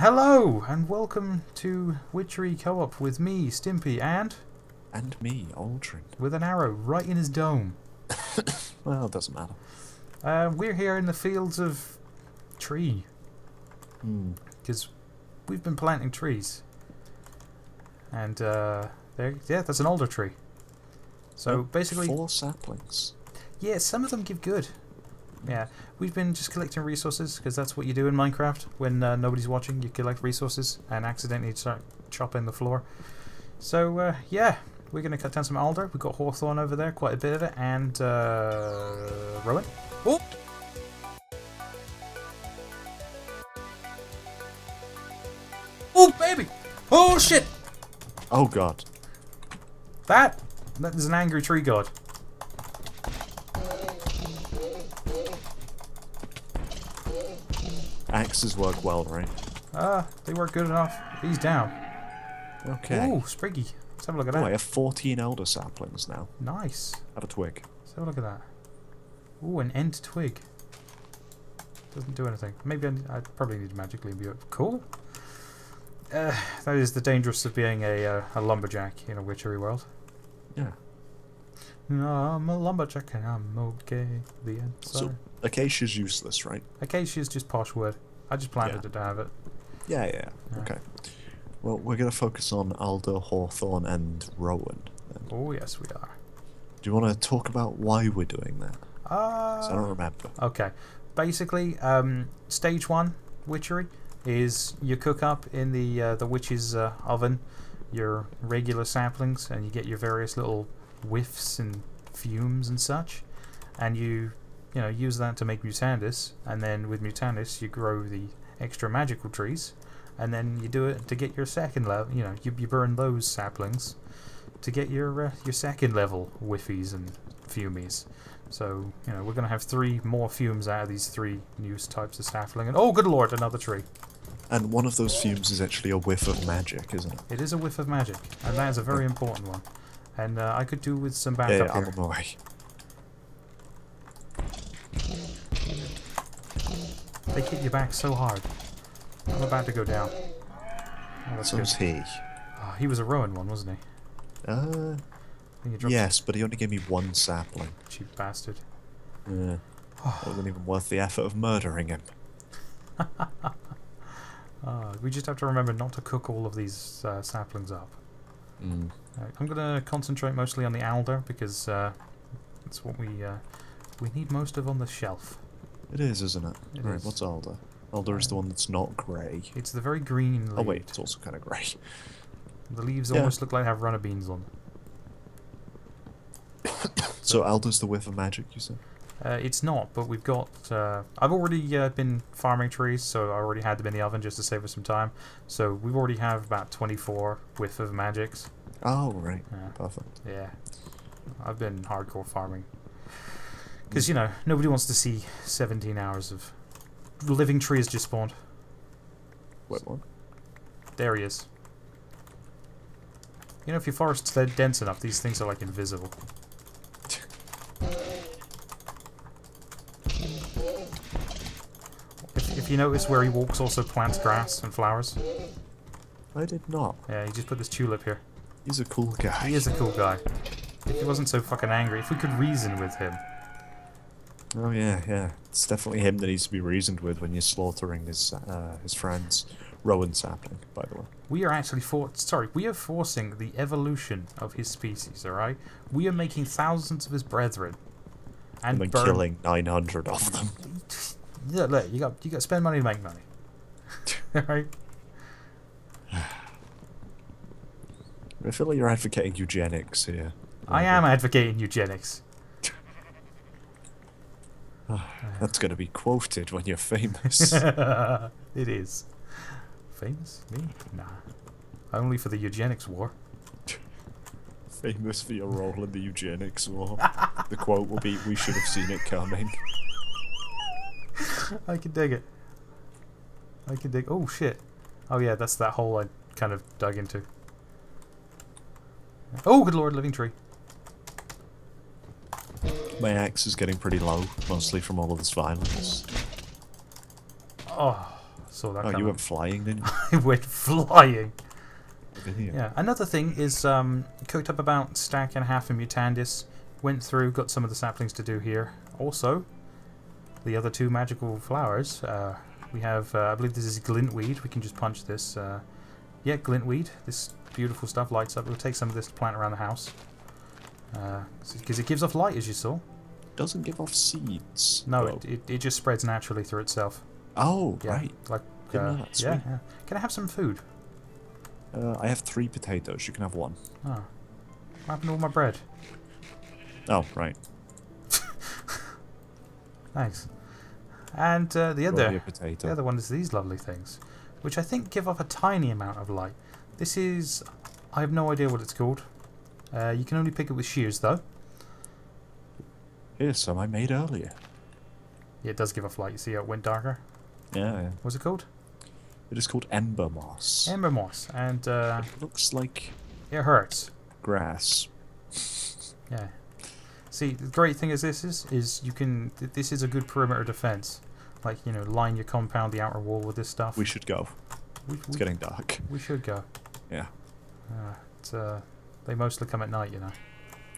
hello, and welcome to Witchery Co-op with me, Stimpy, and And me, Auldrin. with an arrow right in his dome. Well, it doesn't matter. Uh, we're here in the fields of tree, Hmm. because we've been planting trees. And, uh, there, yeah, that's an alder tree. So, basically, Four saplings. yeah, some of them give good. Yeah, we've been just collecting resources, because that's what you do in Minecraft. When uh, nobody's watching, you collect resources and accidentally start chopping the floor. So, uh, yeah, we're going to cut down some alder. We've got hawthorn over there, quite a bit of it, and uh, rowan. Oh! Oh, baby! Oh, shit! Oh god. That, that is an angry tree god. Axes work well, right? Ah, they work good enough. He's down. Okay. Ooh, Spriggy. Let's have a look at Oh, that. I have 14 elder saplings now. Nice. Have a twig. Let's have a look at that. Ooh, an end twig. Doesn't do anything. Maybe I, I probably need to magically be cool. Uh, that is the dangerous of being a, uh, a lumberjack in a witchery world. Yeah. No, I'm a lumberjack and I'm okay. The end. So, acacia's useless, right? Acacia's just posh wood. I just planted Yeah. it to have it. Yeah, yeah, Yeah. Okay. Well, we're going to focus on alder, hawthorn, and rowan. Then. Oh, yes, we are. Do you want to talk about why we're doing that? 'Cause I Uh, don't remember. Okay. Basically, um, stage one witchery is you cook up in the uh, the witch's uh, oven your regular saplings, and you get your various little whiffs and fumes and such, and you you know use that to make mutandis, and then with mutandis you grow the extra magical trees, and then you do it to get your second level. You know you you burn those saplings to get your uh, your second level whiffies and fumies. So, you know, we're going to have three more fumes out of these three new types of sapling. And oh, good lord, another tree. And one of those fumes is actually a whiff of magic, isn't it? It is a whiff of magic, and that is a very important one. And uh, I could do with some Yeah, backup yeah, I'm here. on my way. They hit you back so hard. I'm about to go down. Oh, that's good. So's he. Oh, he was a Rowan one, wasn't he? Uh, I think he dropped yes, but he only gave me one sapling. cheap bastard. Yeah. That wasn't even worth the effort of murdering him. Uh, we just have to remember not to cook all of these uh, saplings up. Mm. Uh, I'm going to concentrate mostly on the alder because uh, that's what we uh, we need most of on the shelf. It is, isn't it? It right, is. what's alder? Alder is the one that's not grey. It's the very green leaf. Oh wait, it's also kind of grey. The leaves Yeah. almost look like they have runner beans on. So alder's the whiff of magic, you said? Uh, it's not, but we've got. Uh, I've already uh, been farming trees, so I already had them in the oven just to save us some time. So we already have about 24 whiff of magics. Oh right, Yeah, perfect. yeah. I've been hardcore farming. Because, you know, nobody wants to see 17 hours of living trees just spawned. Wait, what? There he is. You know, if your forest's de- dense enough, these things are like invisible. If, if you notice where he walks, also plants grass and flowers. I did not. Yeah, he just put this tulip here. He's a cool guy. He is a cool guy. If he wasn't so fucking angry, if we could reason with him. Oh yeah, yeah. It's definitely him that needs to be reasoned with when you're slaughtering his uh, his friends. Rowan sapling, by the way. We are actually for sorry, we are forcing the evolution of his species. All right, we are making thousands of his brethren, and And killing 900 of them. Yeah, look, you got you got to spend money to make money. Alright? I feel like you're advocating eugenics here. I am advocating eugenics. That's going to be quoted when you're famous. it is. Famous? Me? Nah. Only for the eugenics war. famous for your role in the eugenics war. the quote will be, "We should have seen it coming." I can dig it. I can dig. Oh shit. Oh yeah, that's that hole I kind of dug into. Oh, good lord, living tree. My axe is getting pretty low, mostly from all of this violence. Oh, so that Oh, you coming. went flying, didn't you? I went flying. Yeah. Another thing is um, cooked up about stack and a half of Mutandis. Went through, got some of the saplings to do here. Also, the other two magical flowers. Uh, we have, uh, I believe this is glintweed. We can just punch this. Uh, yeah, glintweed. This beautiful stuff lights up. We'll take some of this to plant around the house. Because it gives off light, as you saw. Doesn't give off seeds. No, it, it, it just spreads naturally through itself. Oh, Yeah, right. Like, uh, yeah, yeah. Can I have some food? Uh, I have three potatoes. You can have one. Oh. What happened to all my bread? Oh, right. Thanks. And uh, the Roll me a other, potato. the other one is these lovely things, which I think give off a tiny amount of light. This is, I have no idea what it's called. Uh, you can only pick it with shears, though. Here's some I made earlier. Yeah, it does give off light. You see how it went darker? Yeah, yeah. What's it called? It is called ember moss. Ember moss, and uh, It looks like it hurts. grass. Yeah. See, the great thing is this is is you can. Th this is a good perimeter defense. Like you know, line your compound, the outer wall with this stuff. We should go. we, It's we, getting dark. we should go. Yeah. Uh, it's, uh, they mostly come at night, you know.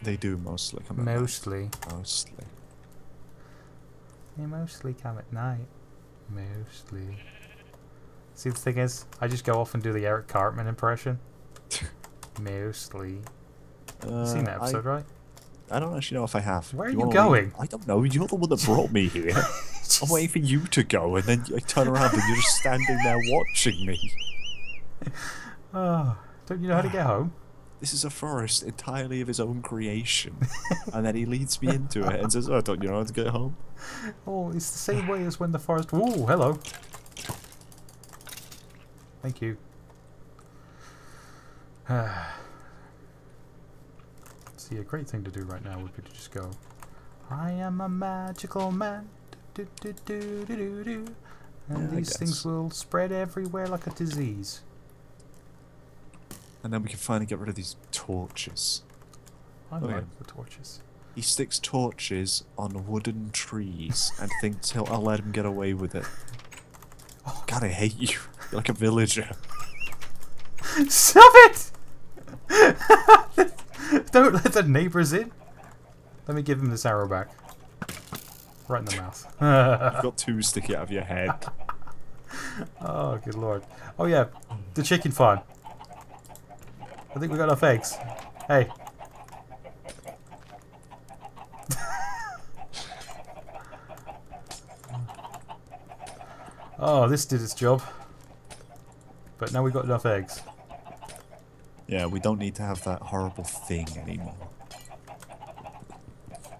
They do mostly come at night. Mostly. Mostly. They mostly come at night. Mostly. See, the thing is, I just go off and do the Eric Cartman impression. mostly. Uh, seen that I- episode, right? I don't actually know if I have. Where are Do you wanna leave? going? I don't know. You're the one that brought me here. I'm waiting for you to go, and then I turn around and you're just standing there watching me. Oh, don't you know how to get home? This is a forest entirely of his own creation. and then he leads me into it and says, Oh, don't you know how to get home? Oh, it's the same way as when the forest. Whoa, hello. Thank you. See, a great thing to do right now would be to just go. I am a magical man. Do, do, do, do, do, do. And Yeah, these things will spread everywhere like a disease. And then we can finally get rid of these torches. I Oh, yeah. like the torches. He sticks torches on wooden trees and thinks he'll I'll let him get away with it. Oh god, I hate you. You're like a villager. Stop it! Don't let the neighbours in. Let me give him this arrow back. Right in the mouth. You've got two sticking out of your head. oh, good lord. Oh, yeah. The chicken farm. I think we got enough eggs. Hey. oh, this did its job. But now we've got enough eggs. Yeah, we don't need to have that horrible thing anymore.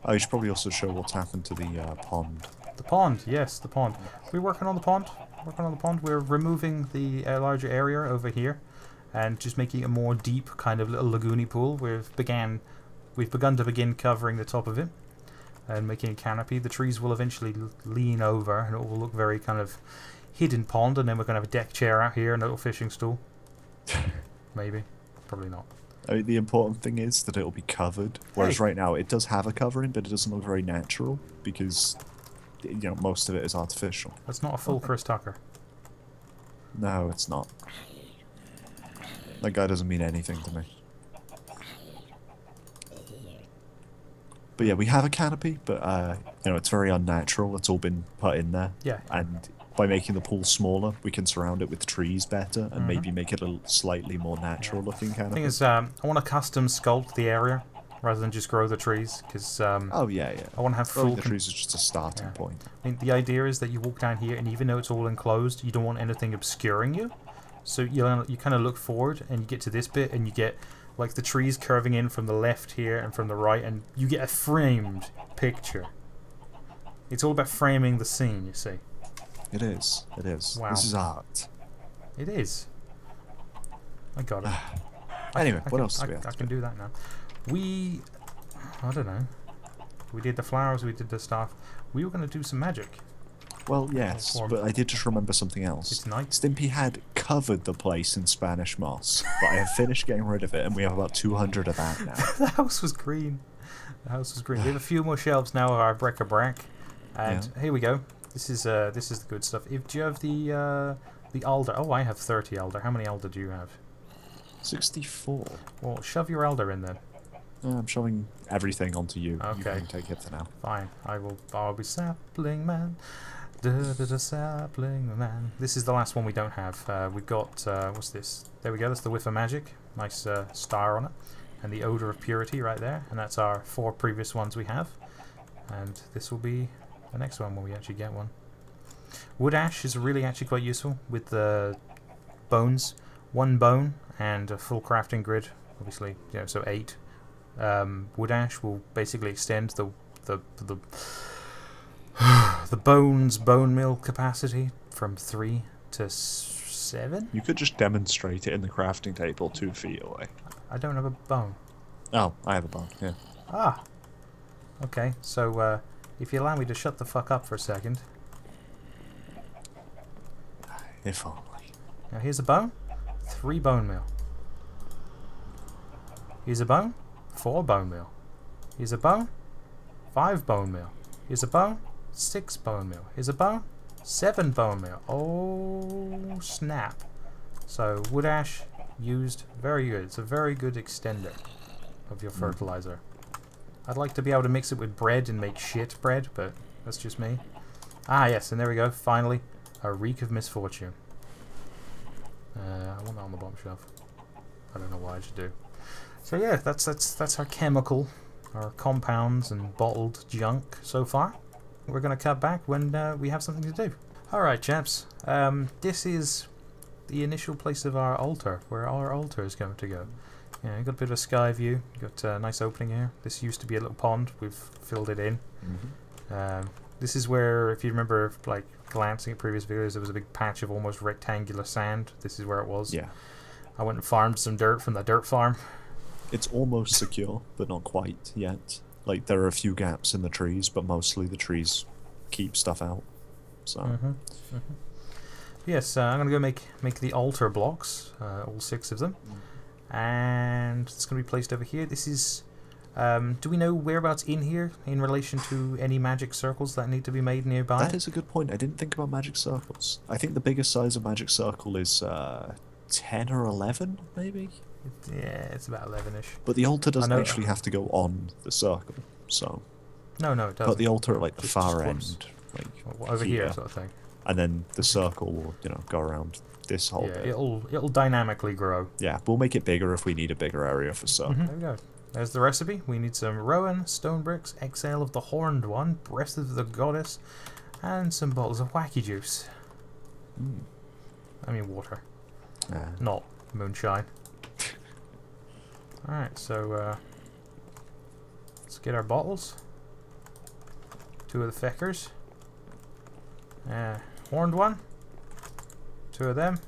Oh, you should probably also show what's happened to the uh, pond. The pond, yes, the pond. We're working on the pond. Working on the pond. We're removing the uh, larger area over here, and just making a more deep kind of little lagoony pool. We've began, we've begun to begin covering the top of it, and making a canopy. The trees will eventually lean over, and it will look very kind of hidden pond. And then we're gonna have a deck chair out here and a little fishing stool. Maybe, probably not. I mean, the important thing is that it'll be covered. Whereas Hey. right now it does have a covering, but it doesn't look very natural because you know most of it is artificial. That's not a full Chris Tucker. No, it's not. That guy doesn't mean anything to me. But yeah, we have a canopy, but uh, you know it's very unnatural. It's all been put in there, Yeah. and by making the pool smaller, we can surround it with trees better and Mhm. maybe make it a slightly more natural looking canopy. Thing is, um, I want to custom sculpt the area rather than just grow the trees, because um, Oh yeah, yeah. I want to have full the trees is just a starting Yeah. point. I mean, the idea is that you walk down here, and even though it's all enclosed, you don't want anything obscuring you. So you you kind of look forward, and you get to this bit, and you get like the trees curving in from the left here and from the right, and you get a framed picture. It's all about framing the scene, you see. It is. It is. Wow. This is art. It is. I got it. Anyway, I what can, else do I, have I can do that now. We, I don't know. We did the flowers. We did the stuff. We were going to do some magic. Well, yes, but I did just remember something else. It's night. Stimpy had covered the place in Spanish moss, but I have finished getting rid of it, and we have about 200 of that now. the house was green. The house was green. We have a few more shelves now of our bric-a-brac, and here we go. This is uh, this is the good stuff. If do you have the uh, the alder. Oh, I have 30 alder. How many alder do you have? 64. Well, shove your elder in then. Uh, I'm shoving everything onto you. You Okay. can take it for now. Fine. I will. I'll be sapling man. Sapling man. This is the last one we don't have. Uh, we've got. Uh, what's this? There we go. That's the whiff of magic. Nice uh, star on it, and the odor of purity right there. And that's our four previous ones we have. And this will be the next one when we actually get one. Wood ash is really actually quite useful with the bones. One bone and a full crafting grid. Obviously, you know, so eight um, wood ash will basically extend the the the the bones bone mill capacity from three to seven. You could just demonstrate it in the crafting table two feet away. I don't have a bone. Oh, I have a bone, yeah. Ah. Okay, so uh, if you allow me to shut the fuck up for a second. If only. Now here's a bone. Three bone meal. Here's a bone. Four bone meal. Here's a bone. Five bone meal. Here's a bone. Six bone meal. Here's a bone. Seven bone meal. Oh snap. So wood ash used very good. It's a very good extender of your Mm. fertilizer. I'd like to be able to mix it with bread and make shit bread, but that's just me. Ah yes, and there we go. Finally, a reek of misfortune. Uh, I want that on the bomb shelf. I don't know why I should do. So yeah, that's that's that's our chemical, our compounds and bottled junk so far. We're gonna cut back when uh, we have something to do. All right, chaps. Um, this is the initial place of our altar, where our altar is going to go. Yeah, you got a bit of a sky view. You got a nice opening here. This used to be a little pond. We've filled it in. Mm-hmm. Um, this is where, if you remember, like glancing at previous videos, there was a big patch of almost rectangular sand. This is where it was. Yeah. I went and farmed some dirt from the dirt farm. It's almost secure, but not quite yet. Like, there are a few gaps in the trees, but mostly the trees keep stuff out. So, Mm-hmm. Yes, uh, I'm gonna go make make the altar blocks, uh, all six of them, and it's gonna be placed over here. This is. Um, do we know whereabouts in here in relation to any magic circles that need to be made nearby? that is a good point. I didn't think about magic circles. I think the biggest size of magic circle is uh, 10 or 11, maybe? Yeah, it's about eleven-ish. But the altar doesn't actually have to go on the circle, so. No, no, it doesn't. But the altar at like the Just- far just end, like over here, here. sort of thing. and then the circle will, you know, go around this whole Yeah, bit. it'll it'll dynamically grow. Yeah, we'll make it bigger if we need a bigger area for circle. There we go. There's the recipe. We need some rowan, stone bricks, exhale of the horned one, breath of the goddess, and some bottles of wacky juice. Mm. I mean water, Uh, not moonshine. Alright, so uh, let's get our bottles. Two of the feckers. Uh, horned one. Two of them.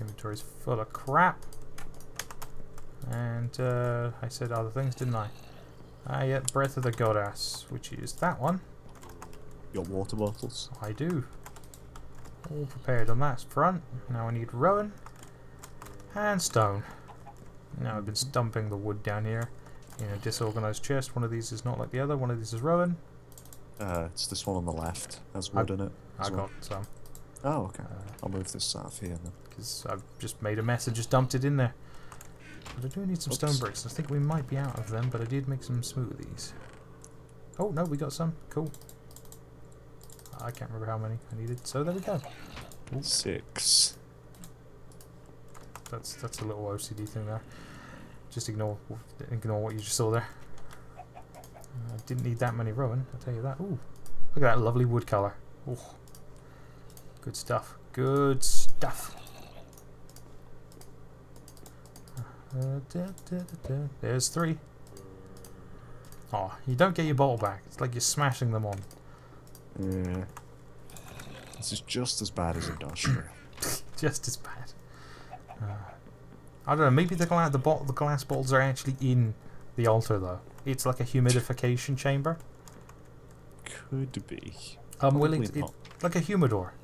Inventory's full of crap. And uh, I said other things, didn't I? Ah, yeah, Breath of the Goddess, which is that one. your water bottles. I do. All prepared on that front. Now I need rowan and stone. Now I've been stumping the wood down here in a disorganized chest. One of these is not like the other. One of these is rowan. Uh, it's this one on the left. Has wood in it. I well. got some Oh, okay. Uh, I'll move this out of here then. because I've just made a mess and just dumped it in there. But I do need some stone bricks. I think we might be out of them, but I did make some smoothies. Oh no, we got some. Cool. I can't remember how many I needed, so there we go. Six. That's that's a little OCD thing there. Just ignore ignore what you just saw there. I didn't need that many rowan, I'll tell you that. Ooh, look at that lovely wood colour. Ooh, good stuff. Good stuff. Uh, da, da, da, da. There's three. Oh, you don't get your bottle back. It's like you're smashing them on. Yeah. This is just as bad as industrial. Just as bad. I don't know. Maybe the glass the the glass bottles are actually in the altar though. It's like a humidification chamber. Could be. I'm willing to, it, like a humidor,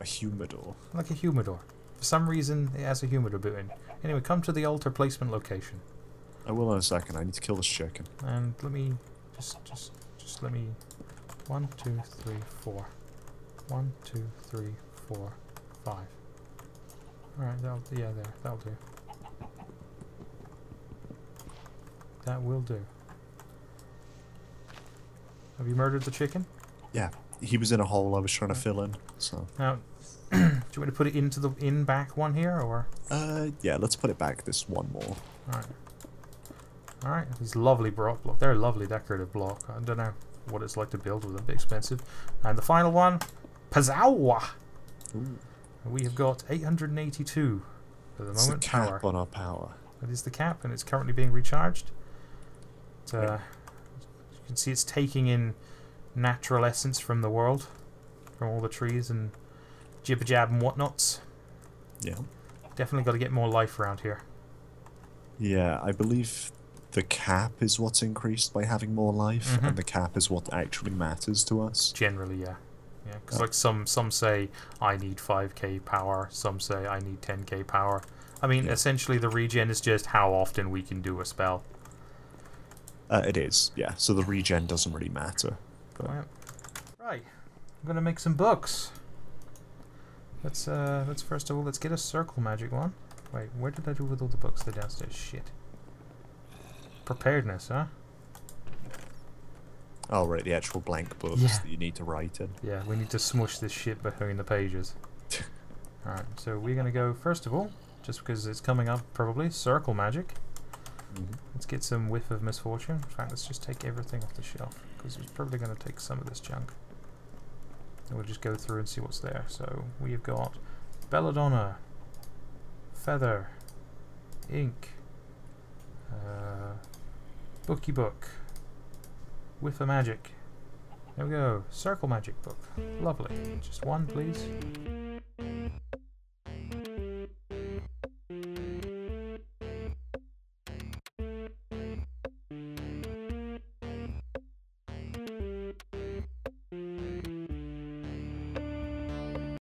A humidor. like a humidor. For some reason, it has a humidor built in. Anyway, come to the altar placement location, oh, I will in a second. I need to kill this chicken. and let me just just just let me One, two, three, four. One, two, three, four, five. Alright, that'll, yeah, there, that'll do. That will do. Have you murdered the chicken? Yeah, he was in a hole I was trying to fill in, so... Now, do you want me to put it into the in back one here, or? Uh, yeah, let's put it back this one more. Alright. Alright, these lovely block block. They're a lovely decorative block. I don't know what it's like to build with them. Bit expensive. And the final one, Pazawa. Ooh. We have got 882 for the It's the cap Power. on our power. That is the cap, and it's currently being recharged. Uh, you can see it's taking in natural essence from the world, from all the trees and jibber jab and whatnots. Yeah. Definitely got to get more life around here. Yeah, I believe the cap is what's increased by having more life, Mhm. and the cap is what actually matters to us. Generally, yeah, yeah. Because Oh. like some some say I need 5k power, some say I need 10k power. I mean, Yeah. essentially the regen is just how often we can do a spell. Uh, it is, yeah. So the regen doesn't really matter. But Right. Right. I'm gonna make some books. Let's uh let's first of all let's get a circle magic one. Wait, where did I do with all the books? They're downstairs. Shit. Preparedness, huh? oh right, the actual blank books Yeah. that you need to write in. Yeah, we need to smush this shit between the pages. Alright, so we're gonna go first of all, just because it's coming up probably, circle magic. Mhm. Let's get some whiff of misfortune. In fact, let's just take everything off the shelf, because it's probably going to take some of this junk. And we'll just go through and see what's there. So we've got Belladonna, Feather, Ink, uh, Bookie Book, Whiff of Magic. There we go, Circle Magic Book. Lovely. Just one, please.